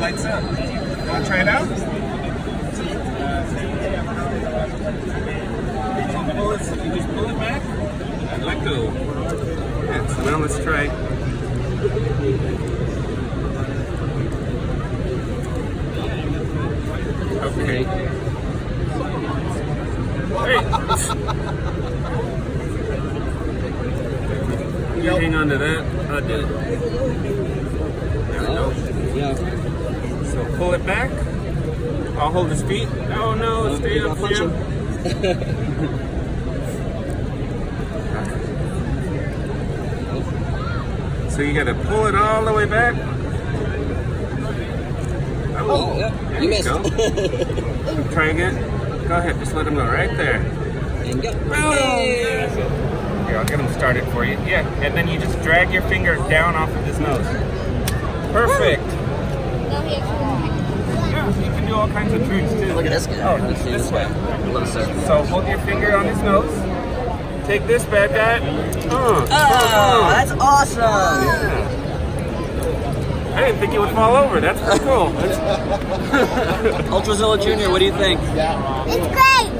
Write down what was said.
lights up. Want to try it out? Pull just pull it back and let go. Yeah, so now let's try. Okay. Hey. You hang on to that. I'll do it. There we go. Yeah. So pull it back. I'll hold his feet. Oh no, stay up punch here. So you gotta pull it all the way back. Oh, yeah. there You you missed. go. Try again. Go ahead, just let him go right there. and go. Oh, Boom! Hey. Here, I'll get him started for you. Yeah, and then you just drag your finger down off of his nose. Perfect. No, he actually Yeah, you can do all kinds of tricks too. Look at this guy. Oh, Let's see this way. Hello. So hold your finger on his nose. Take this bad guy. Uh, Oh, that's awesome. yeah. I didn't think it would fall over. That's pretty cool. Ultrazilla Jr., what do you think? It's great!